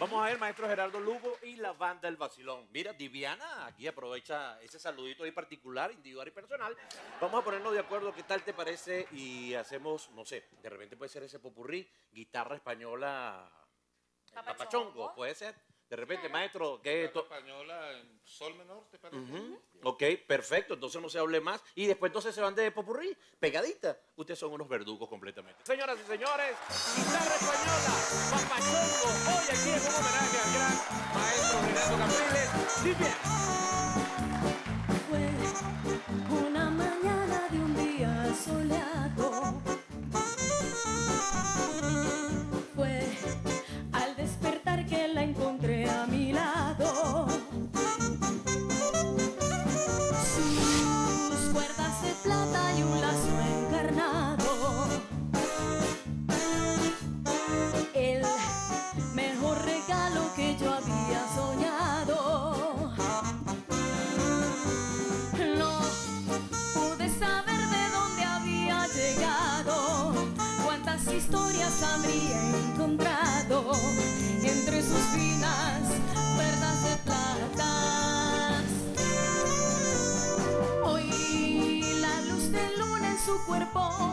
Vamos a ver, maestro Gerardo Lugo y la banda El Vacilón. Mira, Diviana, aquí aprovecha ese saludito ahí particular, individual y personal. Vamos a ponernos de acuerdo qué tal te parece y hacemos, no sé, de repente puede ser ese popurrí, guitarra española, Papachongo. papachongo, puede ser. De repente, maestro, ¿qué Guitarra to- española en sol menor, ¿te parece? Ok, perfecto, entonces no se hable más. Y después entonces se van de popurrí, pegadita. Ustedes son unos verdugos completamente. Señoras y señores, guitarra española, papachongo, hoy aquí en un homenaje al gran maestro Renato Capriles. Limpia. Cuántas historias habría encontrado entre sus finas cuerdas de plata. Hoy la luz de luna en su cuerpo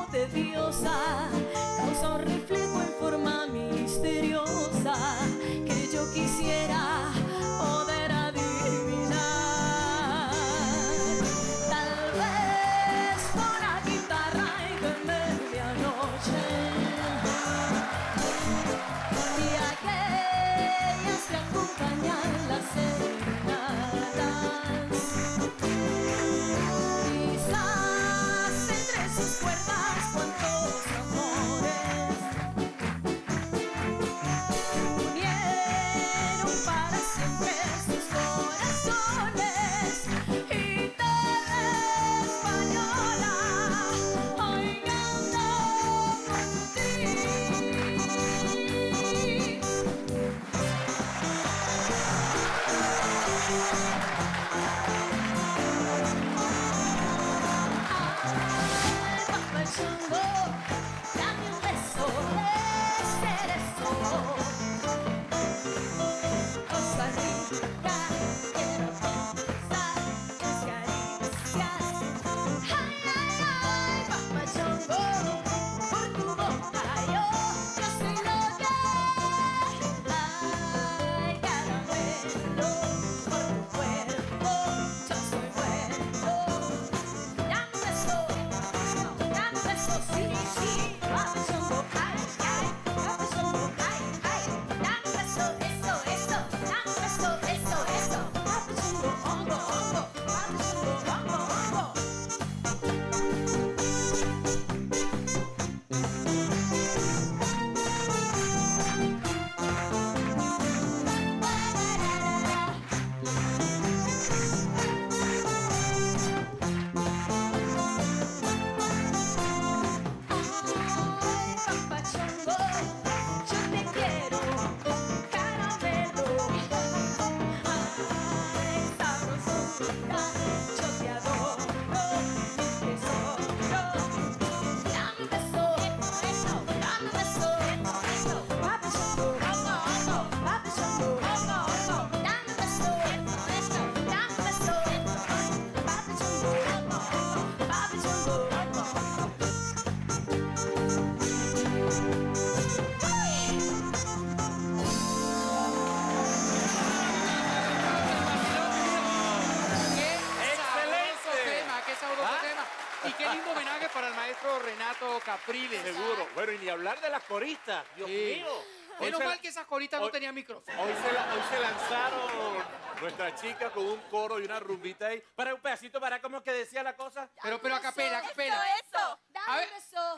papachongo, sabroso ¿Ah? tema. Y qué lindo homenaje para el maestro Renato Capriles. Seguro. Bueno, y ni hablar de las coristas, Dios Sí. mío. Menos mal que esas coritas no tenían micrófono. Hoy se, la- hoy se lanzaron nuestras chicas con un coro y una rumbita ahí. Para un pedacito, para como que decía la cosa. Pero, pero a capela, a capela. Eso, A ver. beso. eso,